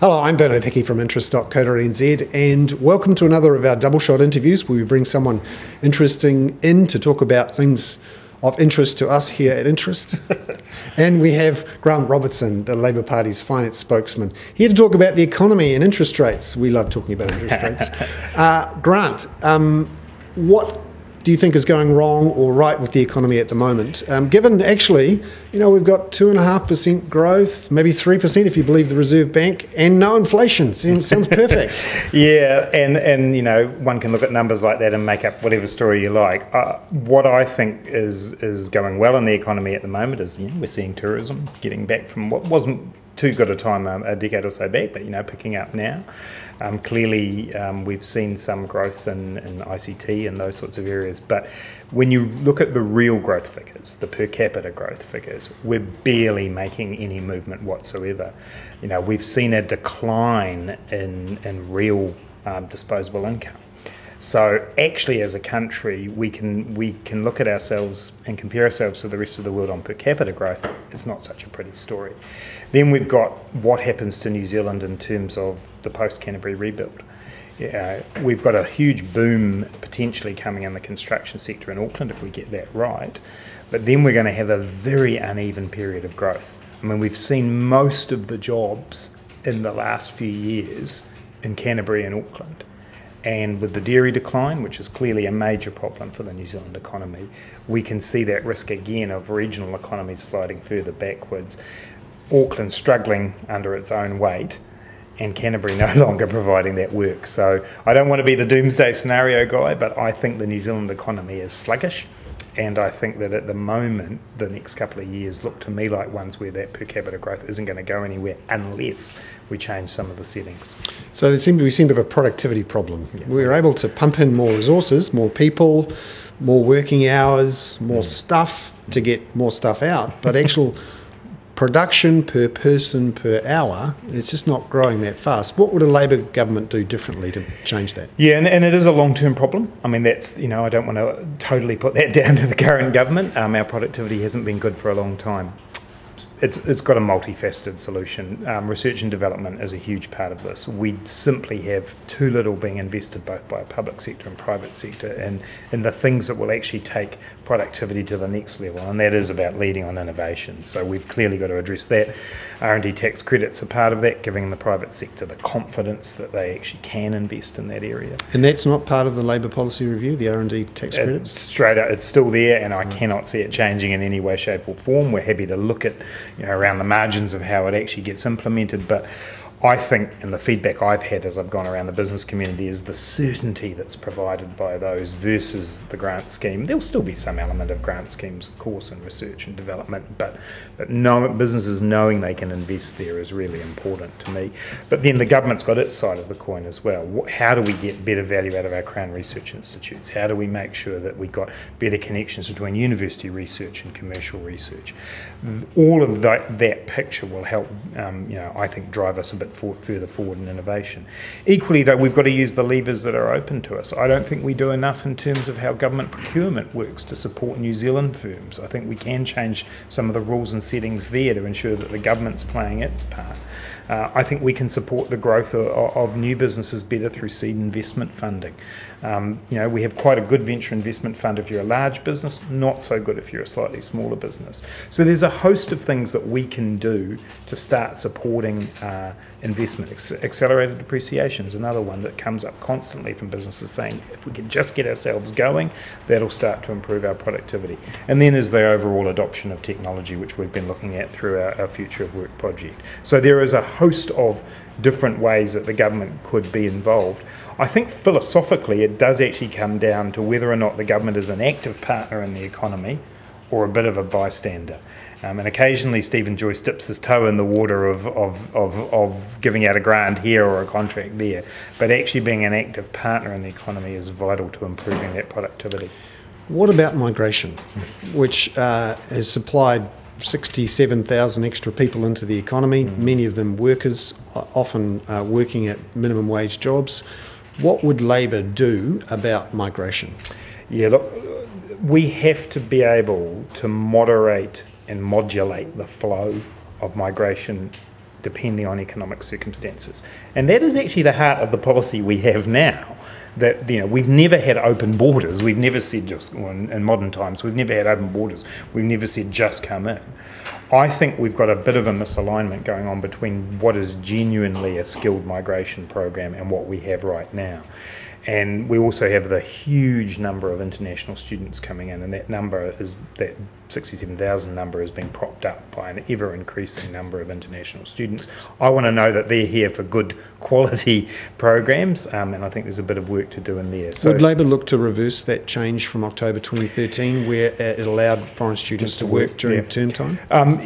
Hello, I'm Bernard Hickey from interest.co.nz, and welcome to another of our double shot interviews where we bring someone interesting in to talk about things of interest to us here at Interest. and we have Grant Robertson, the Labour Party's finance spokesman, here to talk about the economy and interest rates. We love talking about interest rates. Uh, Grant, um, what do you think is going wrong or right with the economy at the moment? Um, given actually, you know, we've got two and a half percent growth, maybe three percent if you believe the Reserve Bank, and no inflation. Seems, sounds perfect. yeah, and and you know, one can look at numbers like that and make up whatever story you like. Uh, what I think is is going well in the economy at the moment is you know, we're seeing tourism getting back from what wasn't too good a time um, a decade or so back, but you know, picking up now. Um, clearly, um, we've seen some growth in, in, ICT and those sorts of areas, but when you look at the real growth figures, the per capita growth figures, we're barely making any movement whatsoever. You know, we've seen a decline in in real um, disposable income. So actually, as a country, we can we can look at ourselves and compare ourselves to the rest of the world on per capita growth. It's not such a pretty story. Then we've got what happens to New Zealand in terms of the post Canterbury rebuild. We've got a huge boom potentially coming in the construction sector in Auckland if we get that right, but then we're going to have a very uneven period of growth. I mean, we've seen most of the jobs in the last few years in Canterbury and Auckland. And with the dairy decline, which is clearly a major problem for the New Zealand economy, we can see that risk again of regional economies sliding further backwards. Auckland struggling under its own weight, and Canterbury no longer providing that work. So I don't want to be the doomsday scenario guy, but I think the New Zealand economy is sluggish. And I think that at the moment, the next couple of years look to me like ones where that per capita growth isn't going to go anywhere unless we change some of the settings. So there seem we seem to have a productivity problem. Yeah. We're able to pump in more resources, more people, more working hours, more mm. stuff to get more stuff out, but actual production per person per hour is just not growing that fast. What would a Labor government do differently to change that? Yeah, and, and it is a long term problem. I mean, that's, you know, I don't want to totally put that down to the current government. Um, our productivity hasn't been good for a long time it's, it's got a multifaceted solution. Um, research and development is a huge part of this. We simply have too little being invested both by public sector and private sector in, in the things that will actually take productivity to the next level, and that is about leading on innovation. So we've clearly got to address that. R&D tax credits are part of that, giving the private sector the confidence that they actually can invest in that area. And that's not part of the Labor policy review, the R&D tax credits? It's straight out, it's still there, and I mm. cannot see it changing in any way, shape or form. We're happy to look at you know, around the margins of how it actually gets implemented. But I think, and the feedback I've had as I've gone around the business community, is the certainty that's provided by those versus the grant scheme. There'll still be some element of grant schemes, of course, in research and development, but but no, businesses knowing they can invest there is really important to me. But then the government's got its side of the coin as well. How do we get better value out of our Crown Research Institutes? How do we make sure that we've got better connections between university research and commercial research? All of that, that picture will help, um, you know, I think, drive us a bit for, further forward in innovation. Equally, though, we've got to use the levers that are open to us. I don't think we do enough in terms of how government procurement works to support New Zealand firms. I think we can change some of the rules and settings there to ensure that the government's playing its part. Uh, I think we can support the growth of, of, new businesses better through seed investment funding. Um, you know, we have quite a good venture investment fund if you're a large business, not so good if you're a slightly smaller business. So there's a host of things that we can do to start supporting uh, investment. Accelerated depreciation is another one that comes up constantly from businesses saying if we can just get ourselves going, that'll start to improve our productivity. And then there's the overall adoption of technology, which we've been looking at through our, our Future of Work project. So there is a host of different ways that the government could be involved. I think philosophically it does actually come down to whether or not the government is an active partner in the economy or a bit of a bystander. Um, and occasionally Stephen Joyce dips his toe in the water of, of, of, of, giving out a grant here or a contract there. But actually being an active partner in the economy is vital to improving that productivity. What about migration, which uh, has supplied 67,000 extra people into the economy, mm. many of them workers, often uh, working at minimum wage jobs? What would Labor do about migration? Yeah, look, we have to be able to moderate and modulate the flow of migration depending on economic circumstances. And that is actually the heart of the policy we have now. That you know we've never had open borders. We've never said just in, in modern times we've never had open borders. We've never said just come in. I think we've got a bit of a misalignment going on between what is genuinely a skilled migration program and what we have right now. And we also have the huge number of international students coming in, and that number is that 67,000 number is being propped up by an ever increasing number of international students. I want to know that they're here for good quality programs, um, and I think there's a bit of work to do in there. So Would Labor look to reverse that change from October 2013, where it allowed foreign students to work during yeah. term time? Um,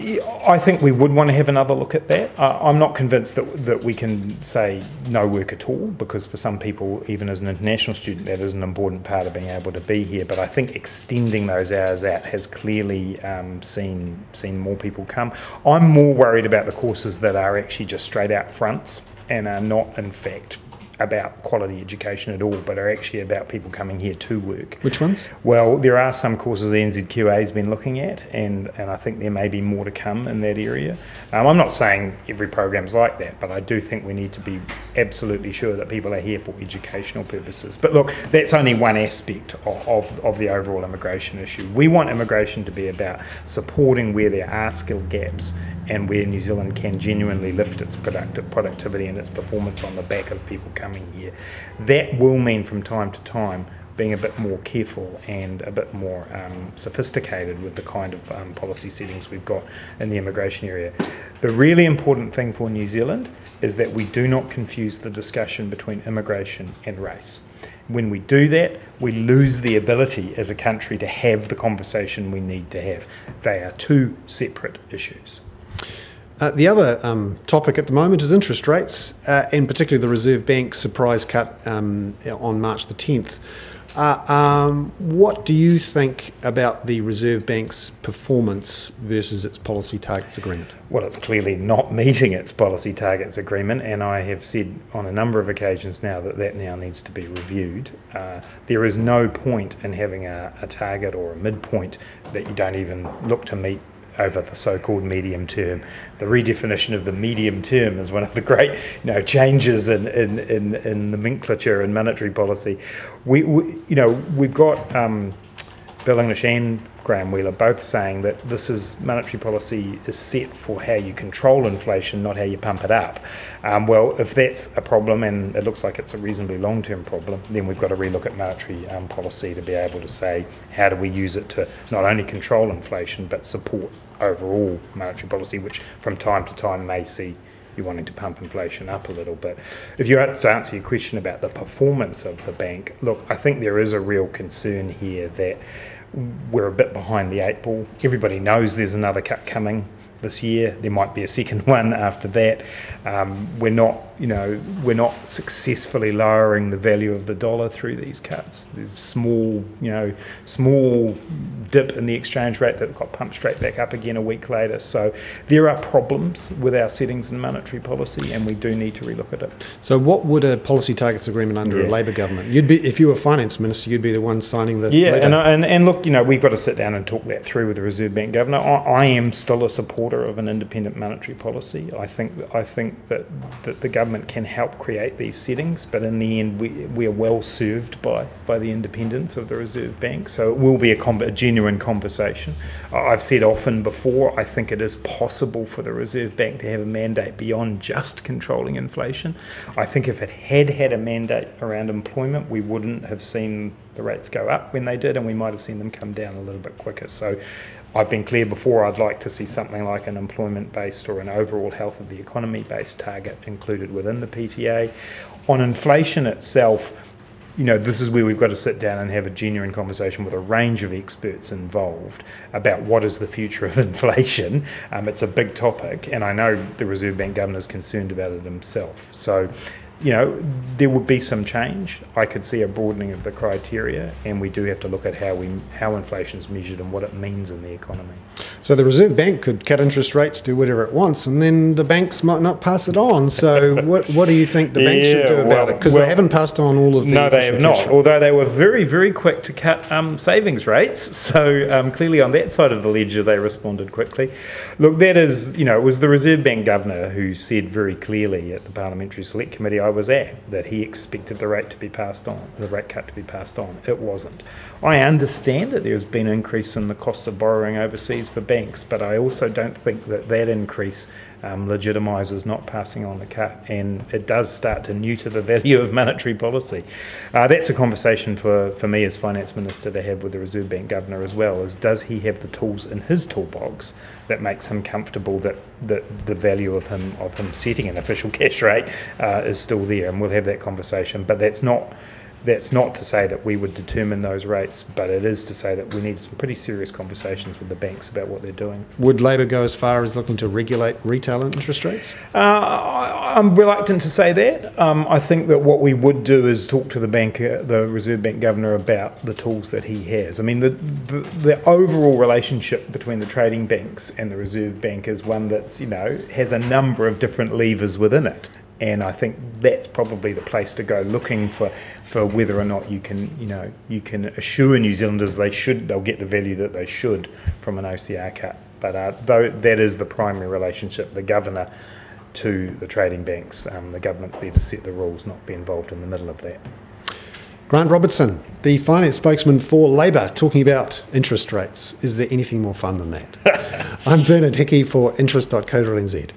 I think we would want to have another look at that. Uh, I'm not convinced that, that we can say no work at all, because for some people, even as an international student, that is an important part of being able to be here. But I think extending those hours out has clearly um, seen seen more people come. I'm more worried about the courses that are actually just straight out fronts and are not in fact about quality education at all, but are actually about people coming here to work. Which ones? Well, there are some courses the NZQA has been looking at, and, and I think there may be more to come in that area. Um, I'm not saying every program's like that, but I do think we need to be absolutely sure that people are here for educational purposes. But look, that's only one aspect of, of, of the overall immigration issue. We want immigration to be about supporting where there are skill gaps and where New Zealand can genuinely lift its productive productivity and its performance on the back of people coming here. That will mean from time to time being a bit more careful and a bit more um, sophisticated with the kind of um, policy settings we've got in the immigration area. The really important thing for New Zealand is that we do not confuse the discussion between immigration and race. When we do that, we lose the ability as a country to have the conversation we need to have. They are two separate issues. Uh, the other um, topic at the moment is interest rates, uh, and particularly the Reserve Bank surprise cut um, on March the 10th. Uh, um, what do you think about the Reserve Bank's performance versus its policy targets agreement? Well, it's clearly not meeting its policy targets agreement, and I have said on a number of occasions now that that now needs to be reviewed. Uh, there is no point in having a, a target or a midpoint that you don't even look to meet over the so-called medium term. The redefinition of the medium term is one of the great you know, changes in, in, in, in nomenclature and monetary policy. We, we, you know, we've got um, Bill English and Graeme Wheeler both saying that this is monetary policy is set for how you control inflation, not how you pump it up. Um, well, if that's a problem, and it looks like it's a reasonably long-term problem, then we've got to relook at monetary um, policy to be able to say how do we use it to not only control inflation but support overall monetary policy, which from time to time may see you wanting to pump inflation up a little bit. If you to answer your question about the performance of the bank, look, I think there is a real concern here that we're a bit behind the eight ball. Everybody knows there's another cut coming this year. There might be a second one after that. Um, we're not, you know, we're not successfully lowering the value of the dollar through these cuts. There's small, you know, small dip in the exchange rate that got pumped straight back up again a week later. So there are problems with our settings in monetary policy, and we do need to relook at it. So what would a policy targets agreement under yeah. a Labor government? You'd be if you were finance minister, you'd be the one signing the. Yeah, and, and, and look, you know, we've got to sit down and talk that through with the Reserve Bank governor. I, I am still a supporter of an independent monetary policy. I think I think that, that the government can help create these settings, but in the end, we, we are well served by, by the independence of the Reserve Bank. So it will be a, a genuine conversation. I've said often before, I think it is possible for the Reserve Bank to have a mandate beyond just controlling inflation. I think if it had had a mandate around employment, we wouldn't have seen the rates go up when they did, and we might have seen them come down a little bit quicker. So I've been clear before I'd like to see something like an employment based or an overall health of the economy based target included within the PTA. On inflation itself, you know, this is where we've got to sit down and have a genuine conversation with a range of experts involved about what is the future of inflation. Um, it's a big topic, and I know the Reserve Bank governor is concerned about it himself. So you know, there would be some change. I could see a broadening of the criteria, and we do have to look at how we how inflation is measured and what it means in the economy. So the Reserve Bank could cut interest rates, do whatever it wants, and then the banks might not pass it on. So what, what do you think the bank should do about well- it? Because well, they haven't passed on all of the No, they have not. Although they were very, very quick to cut um, savings rates. So um, clearly, on that side of the ledger, they responded quickly. Look, that is, you know, it was the Reserve Bank governor who said very clearly at the Parliamentary Select Committee I was at that he expected the rate to be passed on, the rate cut to be passed on. It wasn't. I understand that there's been an increase in the cost of borrowing overseas for banks, but I also don't think that that increase um, legitimises not passing on the cut, and it does start to neuter the value of monetary policy. Uh, that's a conversation for, for me as finance minister to have with the Reserve Bank governor as well. Is does he have the tools in his toolbox that makes him comfortable that, that the value of him of him setting an official cash rate uh, is still there, and we'll have that conversation. But that's not. That's not to say that we would determine those rates, but it is to say that we need some pretty serious conversations with the banks about what they're doing. Would Labor go as far as looking to regulate retail interest rates? Uh, I- I'm reluctant to say that. Um, I think that what we would do is talk to the bank, uh, the Reserve Bank governor, about the tools that he has. I mean, the, the the overall relationship between the trading banks and the Reserve Bank is one that's you know has a number of different levers within it, and I think that's probably the place to go, looking for for whether or not you can you know you can assure New Zealanders they should they'll get the value that they should from an OCR cut. But uh, though that is the primary relationship, the governor to the trading banks. Um, the government's there to set the rules, not be involved in the middle of that. Grant Robertson, the finance spokesman for Labor, talking about interest rates. Is there anything more fun than that? I'm Bernard Hickey for interest.co.nz.